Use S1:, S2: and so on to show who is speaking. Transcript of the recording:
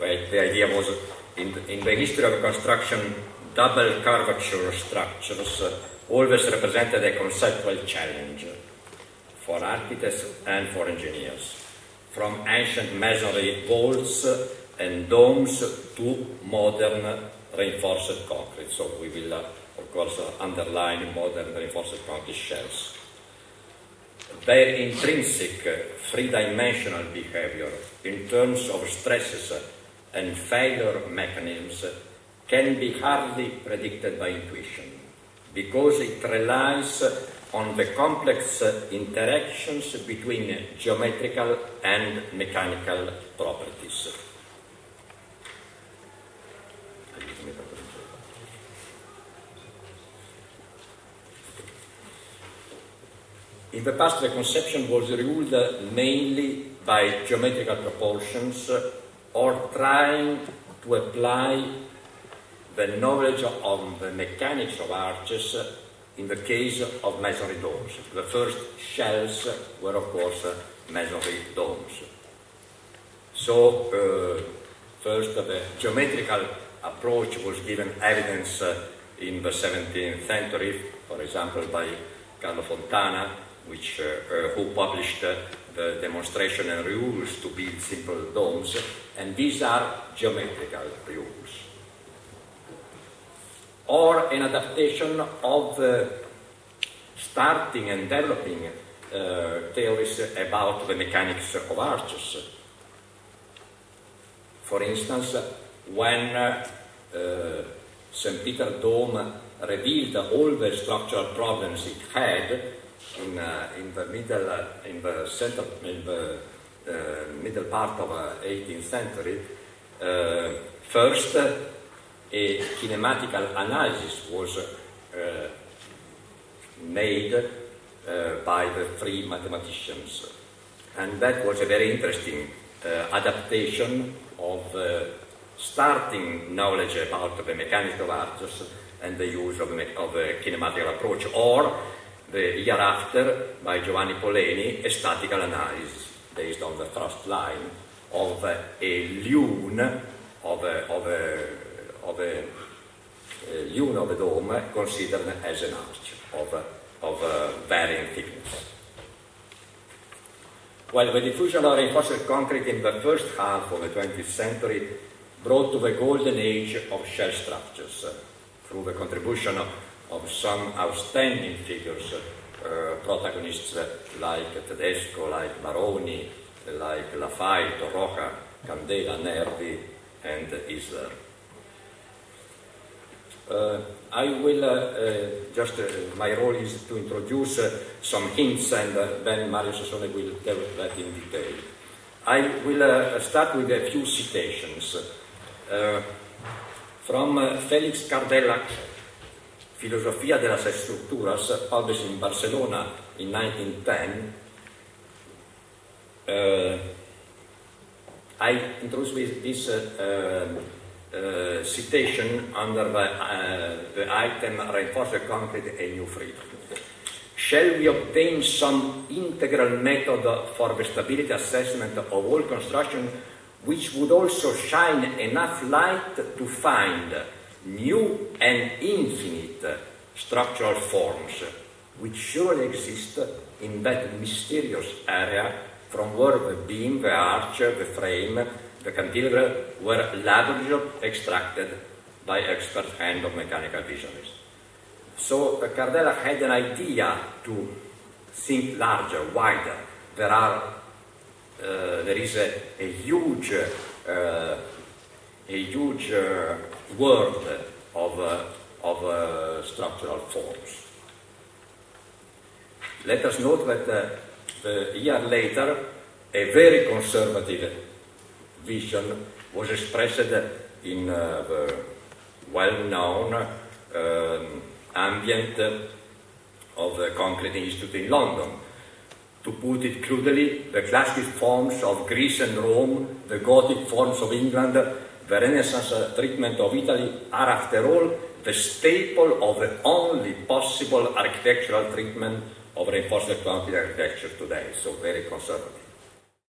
S1: Well, the idea was in the, in the history of construction, double curvature structures always represented a conceptual challenge for architects and for engineers. From ancient masonry walls and domes to modern reinforced concrete. So we will, uh, of course, uh, underline modern reinforced concrete shells. Their intrinsic three-dimensional behavior in terms of stresses and failure mechanisms can be hardly predicted by intuition because it relies on the complex interactions between geometrical and mechanical properties. In the past, the conception was ruled mainly by geometrical proportions or trying to apply the knowledge of the mechanics of arches in the case of masonry domes. The first shells were, of course, masonry domes. So, uh, first, the geometrical approach was given evidence uh, in the 17th century, for example, by Carlo Fontana, which, uh, uh, who published uh, the demonstration and rules to build simple domes, and these are geometrical rules. Or an adaptation of the starting and developing uh, theories about the mechanics of arches. For instance, when uh, uh, St. Peter Dome revealed all the structural problems it had, in, uh, in the middle, uh, in the center, in the uh, middle part of uh, the 18th century, uh, first uh, a kinematical analysis was made by the three mathematicians. And that was a very interesting adaptation of starting knowledge about the mechanics of arches and the use of, of a kinematical approach, or the year after by Giovanni Poleni a statical analysis based on the thrust line of a lune of a, of a, of a, a lune of a dome considered as an arch of, of varying thickness. While the diffusion of reinforced concrete in the first half of the 20th century brought to the golden age of shell structures through the contribution of of some outstanding figures, uh, protagonists like Tedesko, like Baroni, like Lafaille, Torroja, Candela, Nervi, and Isler. Uh, I will uh, uh just, uh, my role is to introduce uh, some hints and then Mario Sassone will tell that in detail. I will start with a few citations from Felix Cardellach Filosofia de las Estructuras, published in Barcelona in 1910, uh, I introduced this uh, uh, citation under the, uh, the item Reinforced Concrete and New Freedom. Shall we obtain some integral method for the stability assessment of all construction which would also shine enough light to find new and infinite structural forms which surely exist in that mysterious area from where the beam, the arch, the frame, the cantilever were laboriously extracted by expert hand of mechanical visionaries. So uh, Cardellach had an idea to think larger, wider. There are, uh, there is a, a huge, uh, a huge uh, world of, uh, of uh, structural forms. Let us note that uh, a year later, a very conservative vision was expressed in the well-known um, ambient of the Concrete Institute in London. To put it crudely, the classic forms of Greece and Rome, the Gothic forms of England, the Renaissance treatment of Italy are, after all, the staple of the only possible architectural treatment of reinforced concrete architecture today, so very conservative.